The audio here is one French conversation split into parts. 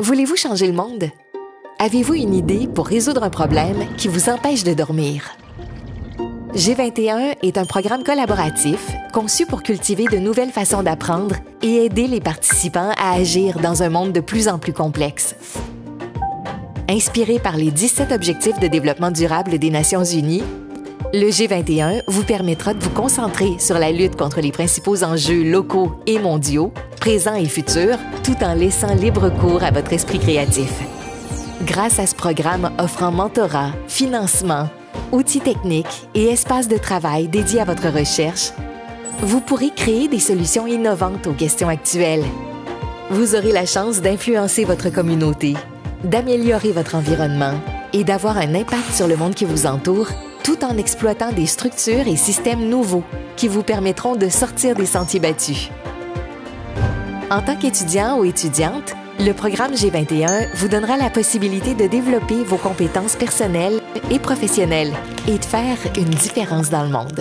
Voulez-vous changer le monde? Avez-vous une idée pour résoudre un problème qui vous empêche de dormir? G21 est un programme collaboratif conçu pour cultiver de nouvelles façons d'apprendre et aider les participants à agir dans un monde de plus en plus complexe. Inspiré par les 17 objectifs de développement durable des Nations Unies, le G21 vous permettra de vous concentrer sur la lutte contre les principaux enjeux locaux et mondiaux, présents et futurs, tout en laissant libre cours à votre esprit créatif. Grâce à ce programme offrant mentorat, financement, outils techniques et espaces de travail dédiés à votre recherche, vous pourrez créer des solutions innovantes aux questions actuelles. Vous aurez la chance d'influencer votre communauté, d'améliorer votre environnement et d'avoir un impact sur le monde qui vous entoure tout en exploitant des structures et systèmes nouveaux qui vous permettront de sortir des sentiers battus. En tant qu'étudiant ou étudiante, le programme G21 vous donnera la possibilité de développer vos compétences personnelles et professionnelles et de faire une différence dans le monde.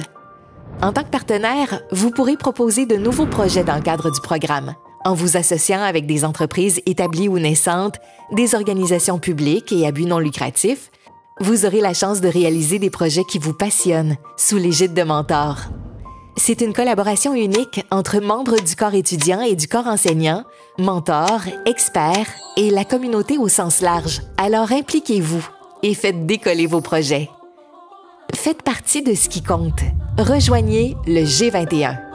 En tant que partenaire, vous pourrez proposer de nouveaux projets dans le cadre du programme, en vous associant avec des entreprises établies ou naissantes, des organisations publiques et à but non lucratif, vous aurez la chance de réaliser des projets qui vous passionnent sous l'égide de mentors. C'est une collaboration unique entre membres du corps étudiant et du corps enseignant, mentors, experts et la communauté au sens large. Alors impliquez-vous et faites décoller vos projets. Faites partie de ce qui compte. Rejoignez le G21.